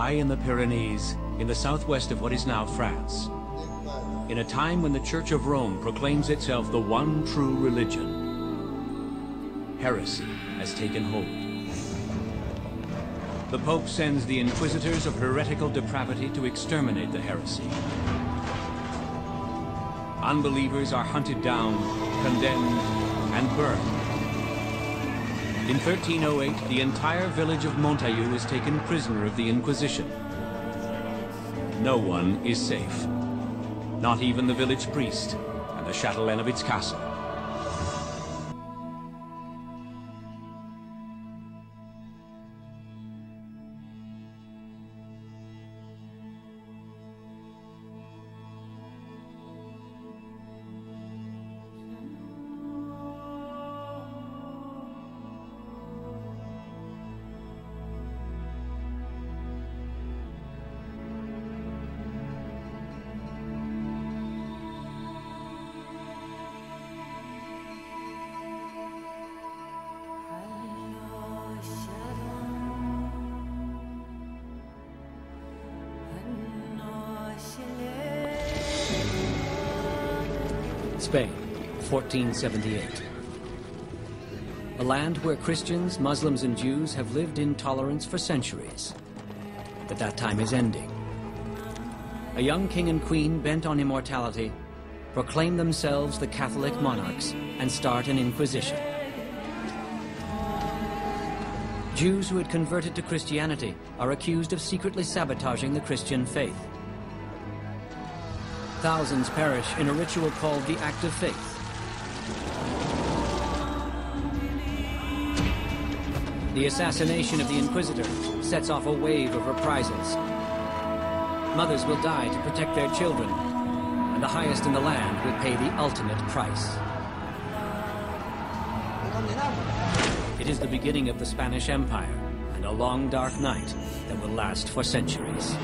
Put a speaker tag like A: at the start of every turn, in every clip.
A: high in the Pyrenees, in the southwest of what is now France. In a time when the Church of Rome proclaims itself the one true religion, heresy has taken hold. The Pope sends the inquisitors of heretical depravity to exterminate the heresy. Unbelievers are hunted down, condemned, and burned. In 1308, the entire village of Montaillou is taken prisoner of the Inquisition. No one is safe. Not even the village priest and the chatelaine of its castle. Spain, 1478. A land where Christians, Muslims, and Jews have lived in tolerance for centuries. But that time is ending. A young king and queen bent on immortality proclaim themselves the Catholic monarchs and start an inquisition. Jews who had converted to Christianity are accused of secretly sabotaging the Christian faith. Thousands perish in a ritual called the Act of Faith. The assassination of the Inquisitor sets off a wave of reprisals. Mothers will die to protect their children, and the highest in the land will pay the ultimate price. It is the beginning of the Spanish Empire, and a long dark night that will last for centuries.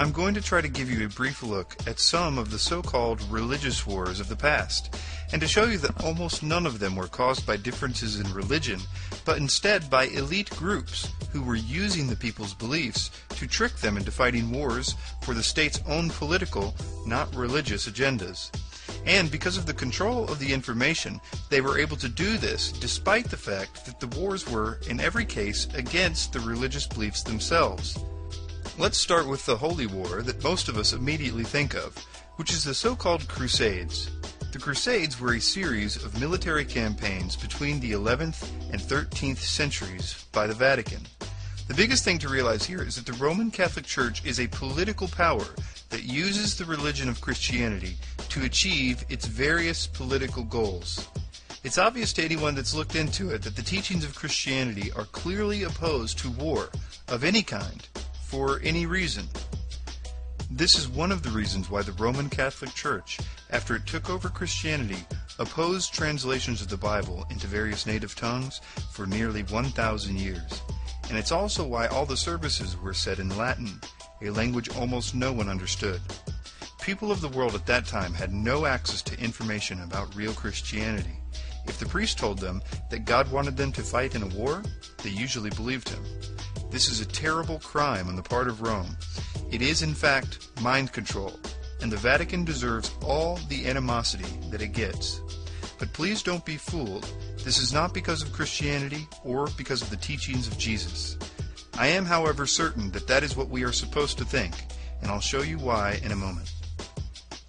B: I'm going to try to give you a brief look at some of the so-called religious wars of the past, and to show you that almost none of them were caused by differences in religion, but instead by elite groups who were using the people's beliefs to trick them into fighting wars for the state's own political, not religious agendas. And because of the control of the information, they were able to do this despite the fact that the wars were, in every case, against the religious beliefs themselves. Let's start with the Holy War that most of us immediately think of, which is the so-called Crusades. The Crusades were a series of military campaigns between the 11th and 13th centuries by the Vatican. The biggest thing to realize here is that the Roman Catholic Church is a political power that uses the religion of Christianity to achieve its various political goals. It's obvious to anyone that's looked into it that the teachings of Christianity are clearly opposed to war of any kind for any reason. This is one of the reasons why the Roman Catholic Church, after it took over Christianity, opposed translations of the Bible into various native tongues for nearly 1,000 years. And it's also why all the services were said in Latin, a language almost no one understood. People of the world at that time had no access to information about real Christianity. If the priest told them that God wanted them to fight in a war, they usually believed him. This is a terrible crime on the part of Rome. It is, in fact, mind control, and the Vatican deserves all the animosity that it gets. But please don't be fooled. This is not because of Christianity or because of the teachings of Jesus. I am, however, certain that that is what we are supposed to think, and I'll show you why in a moment.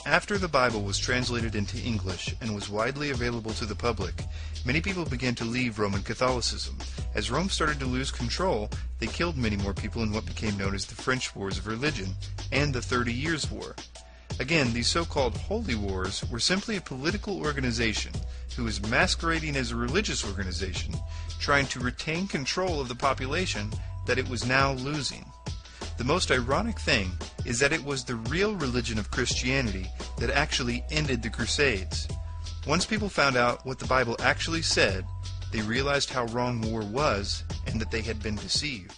B: After the Bible was translated into English and was widely available to the public, many people began to leave Roman Catholicism. As Rome started to lose control, they killed many more people in what became known as the French Wars of Religion and the Thirty Years' War. Again, these so-called holy wars were simply a political organization who was masquerading as a religious organization, trying to retain control of the population that it was now losing. The most ironic thing is that it was the real religion of Christianity that actually ended the Crusades. Once people found out what the Bible actually said, they realized how wrong war was and that they had been deceived.